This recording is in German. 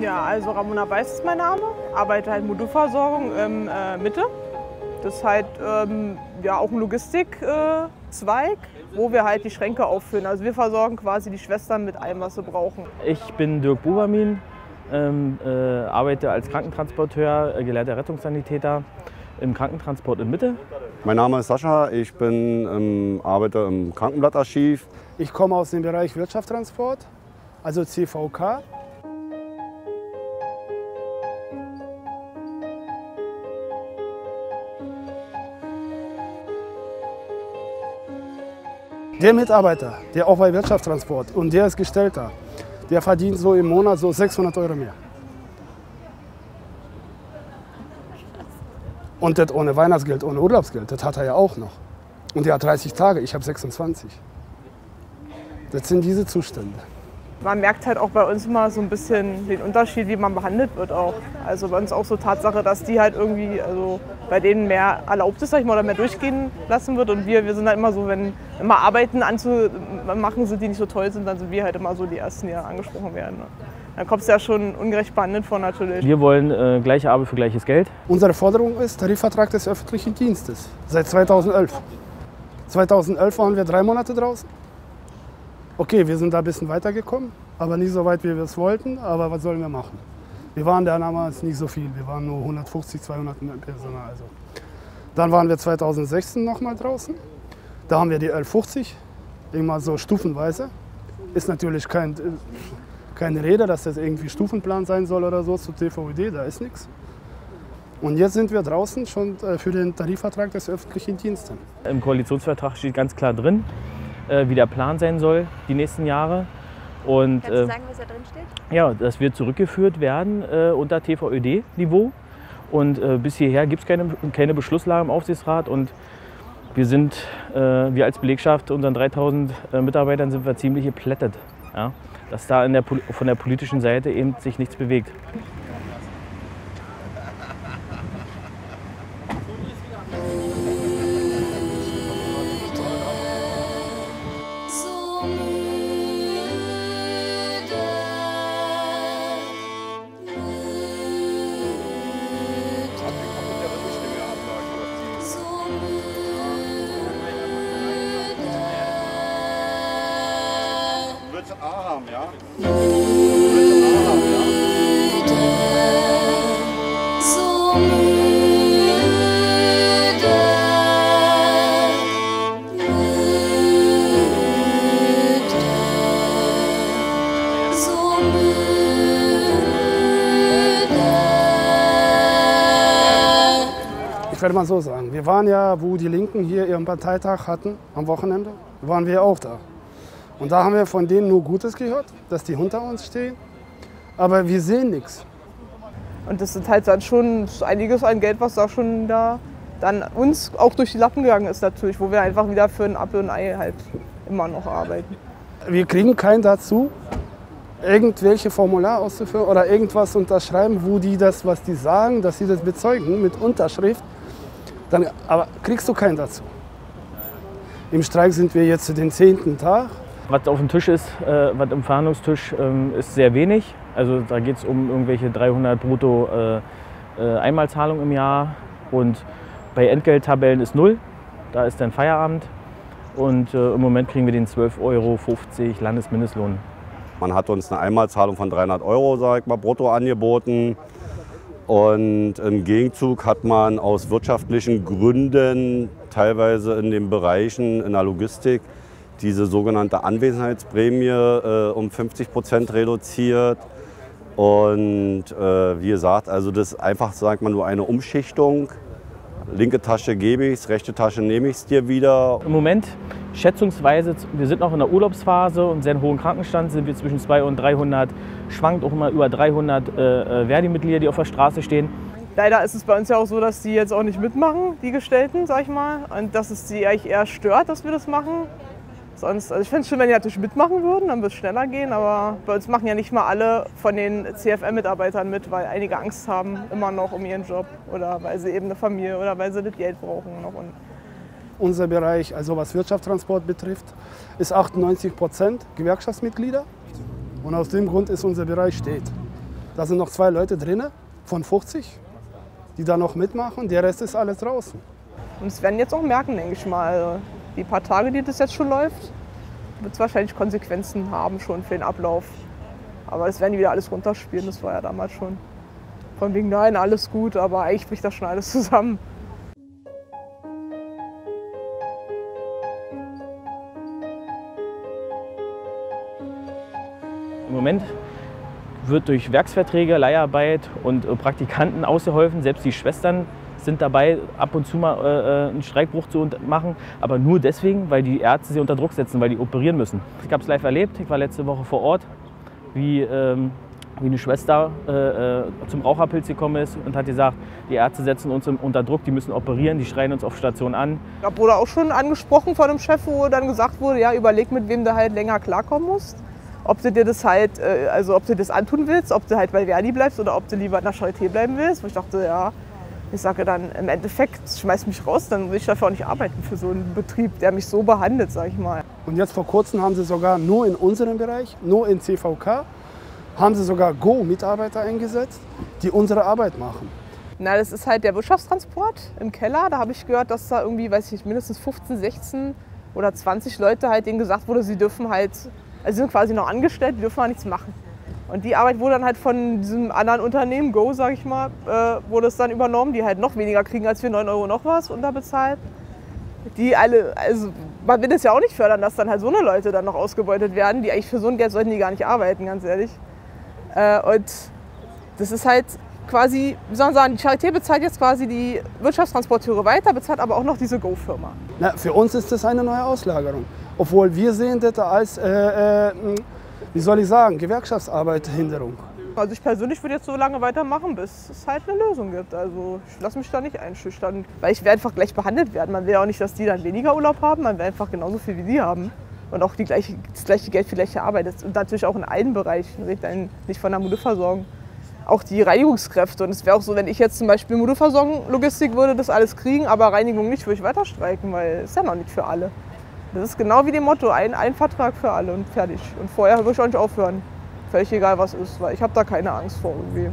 Ja, also Ramona Weiß ist mein Name, arbeite halt Modulversorgung in äh, Mitte. Das ist halt ähm, ja, auch ein Logistikzweig, äh, wo wir halt die Schränke auffüllen. Also wir versorgen quasi die Schwestern mit allem, was sie brauchen. Ich bin Dirk Bubermin, ähm, äh, arbeite als Krankentransporteur, äh, gelernter Rettungssanitäter im Krankentransport in Mitte. Mein Name ist Sascha, ich bin ähm, arbeite im Krankenblattarchiv. Ich komme aus dem Bereich Wirtschaftstransport, also CVK. Der Mitarbeiter, der auch bei Wirtschaftstransport und der ist Gestellter, der verdient so im Monat so 600 Euro mehr. Und das ohne Weihnachtsgeld, ohne Urlaubsgeld, das hat er ja auch noch. Und er hat 30 Tage, ich habe 26. Das sind diese Zustände. Man merkt halt auch bei uns immer so ein bisschen den Unterschied, wie man behandelt wird auch. Also bei uns auch so Tatsache, dass die halt irgendwie, also bei denen mehr erlaubt ist, sag ich mal, oder mehr durchgehen lassen wird. Und wir, wir sind halt immer so, wenn immer Arbeiten anzumachen sind, die nicht so toll sind, dann sind wir halt immer so die Ersten, die angesprochen werden. Ne? Dann kommst du ja schon ungerecht behandelt vor natürlich. Wir wollen äh, gleiche Arbeit für gleiches Geld. Unsere Forderung ist Tarifvertrag des öffentlichen Dienstes seit 2011. 2011 waren wir drei Monate draußen. Okay, wir sind da ein bisschen weitergekommen, aber nicht so weit, wie wir es wollten. Aber was sollen wir machen? Wir waren da damals nicht so viel. Wir waren nur 150, 200 Personal. Also. Dann waren wir 2016 nochmal draußen. Da haben wir die L50, immer so stufenweise. Ist natürlich kein, keine Rede, dass das irgendwie Stufenplan sein soll oder so zu TVÖD, da ist nichts. Und jetzt sind wir draußen schon äh, für den Tarifvertrag des öffentlichen Dienstes. Im Koalitionsvertrag steht ganz klar drin, äh, wie der Plan sein soll die nächsten Jahre. Und, Kannst du äh, sagen, was da drin steht? Ja, das wird zurückgeführt werden äh, unter TVÖD-Niveau. Und äh, bis hierher gibt es keine, keine Beschlusslage im Aufsichtsrat. Und wir sind, wir als Belegschaft, unseren 3000 äh, Mitarbeitern, sind wir ziemlich geplättet. Ja? Dass da der, von der politischen Seite eben sich nichts bewegt. Haben, ja? Ich werde mal so sagen, wir waren ja, wo die Linken hier ihren Parteitag hatten, am Wochenende, waren wir auch da. Und da haben wir von denen nur Gutes gehört, dass die hinter uns stehen. Aber wir sehen nichts. Und das sind halt dann schon einiges an Geld, was da schon da dann uns auch durch die Lappen gegangen ist natürlich, wo wir einfach wieder für ein Apfel und Ei halt immer noch arbeiten. Wir kriegen keinen dazu, irgendwelche Formulare auszuführen oder irgendwas unterschreiben, wo die das, was die sagen, dass sie das bezeugen mit Unterschrift. Dann, aber kriegst du keinen dazu. Im Streik sind wir jetzt den zehnten Tag. Was auf dem Tisch ist, äh, was im Verhandlungstisch ähm, ist sehr wenig. Also da geht es um irgendwelche 300 brutto äh, äh, Einmalzahlungen im Jahr. Und bei Entgelttabellen ist null. Da ist dann Feierabend. Und äh, im Moment kriegen wir den 12,50 Euro Landesmindestlohn. Man hat uns eine Einmalzahlung von 300 Euro, sag ich mal, brutto angeboten. Und im Gegenzug hat man aus wirtschaftlichen Gründen teilweise in den Bereichen in der Logistik diese sogenannte Anwesenheitsprämie äh, um 50 Prozent reduziert. Und äh, wie gesagt, also das ist einfach, sagt man, nur eine Umschichtung. Linke Tasche gebe ich es, rechte Tasche nehme ich es dir wieder. Im Moment schätzungsweise, wir sind noch in der Urlaubsphase und sehr hohen Krankenstand sind wir zwischen 200 und 300, schwankt auch immer über 300 äh, äh, Verdi-Mitglieder, die auf der Straße stehen. Leider ist es bei uns ja auch so, dass die jetzt auch nicht mitmachen, die Gestellten, sag ich mal. Und dass es sie eigentlich eher stört, dass wir das machen. Sonst, also ich finde es schön, wenn die natürlich mitmachen würden, dann wird es schneller gehen. Aber bei uns machen ja nicht mal alle von den CFM-Mitarbeitern mit, weil einige Angst haben immer noch um ihren Job oder weil sie eben eine Familie oder weil sie das Geld brauchen noch. Und Unser Bereich, also was Wirtschaftstransport betrifft, ist 98 Prozent Gewerkschaftsmitglieder. Und aus dem Grund ist unser Bereich steht. Da sind noch zwei Leute drin von 50, die da noch mitmachen. Der Rest ist alles draußen. Und es werden jetzt auch merken, denke ich mal. Die paar Tage, die das jetzt schon läuft, wird es wahrscheinlich Konsequenzen haben schon für den Ablauf. Aber das werden die wieder alles runterspielen, das war ja damals schon. Von wegen, nein, alles gut, aber eigentlich bricht das schon alles zusammen. Im Moment wird durch Werksverträge, Leiharbeit und äh, Praktikanten ausgeholfen. Selbst die Schwestern sind dabei, ab und zu mal äh, äh einen Streikbruch zu machen, aber nur deswegen, weil die Ärzte sie unter Druck setzen, weil die operieren müssen. Ich habe es live erlebt, ich war letzte Woche vor Ort, wie, ähm, wie eine Schwester äh, äh zum Raucherpilz gekommen ist und hat gesagt, die Ärzte setzen uns unter Druck, die müssen operieren, die schreien uns auf Station an. Ich wurde auch schon angesprochen von dem Chef, wo dann gesagt wurde, ja, überleg, mit wem du halt länger klarkommen musst ob du dir das halt, äh, also ob du das antun willst, ob du halt bei Verdi bleibst oder ob du lieber in der Charité bleiben willst. Wo ich dachte, ja, ich sage dann im Endeffekt, schmeiß mich raus, dann will ich dafür auch nicht arbeiten für so einen Betrieb, der mich so behandelt, sag ich mal. Und jetzt vor kurzem haben sie sogar nur in unserem Bereich, nur in CVK, haben sie sogar Go-Mitarbeiter eingesetzt, die unsere Arbeit machen. Na, das ist halt der Wirtschaftstransport im Keller. Da habe ich gehört, dass da irgendwie, weiß ich nicht, mindestens 15, 16 oder 20 Leute halt denen gesagt wurde, sie dürfen halt also sind quasi noch angestellt, die dürfen auch nichts machen. Und die Arbeit wurde dann halt von diesem anderen Unternehmen, Go, sag ich mal, äh, wurde es dann übernommen, die halt noch weniger kriegen als wir, 9 Euro noch was unterbezahlt. Die alle, also man will es ja auch nicht fördern, dass dann halt so eine Leute dann noch ausgebeutet werden, die eigentlich für so ein Geld sollten die gar nicht arbeiten, ganz ehrlich. Äh, und das ist halt quasi, wie soll man sagen, die Charité bezahlt jetzt quasi die Wirtschaftstransporteure weiter, bezahlt aber auch noch diese Go-Firma. Für uns ist das eine neue Auslagerung. Obwohl wir sehen das als, äh, äh, wie soll ich sagen, Gewerkschaftsarbeit-Hinderung. Also ich persönlich würde jetzt so lange weitermachen, bis es halt eine Lösung gibt. Also ich lasse mich da nicht einschüchtern, weil ich werde einfach gleich behandelt werden. Man will ja auch nicht, dass die dann weniger Urlaub haben, man will einfach genauso viel wie die haben. Und auch die gleiche, das gleiche Geld für gleiche Arbeit. Und natürlich auch in allen Bereichen, nicht von der Modeversorgung. Auch die Reinigungskräfte. Und es wäre auch so, wenn ich jetzt zum Beispiel Modeversorgung, Logistik würde das alles kriegen, aber Reinigung nicht, würde ich weiter streiken, weil es ist ja noch nicht für alle. Das ist genau wie dem Motto, ein, ein Vertrag für alle und fertig. Und vorher würde ich auch nicht aufhören. Völlig egal, was ist, weil ich habe da keine Angst vor irgendwem.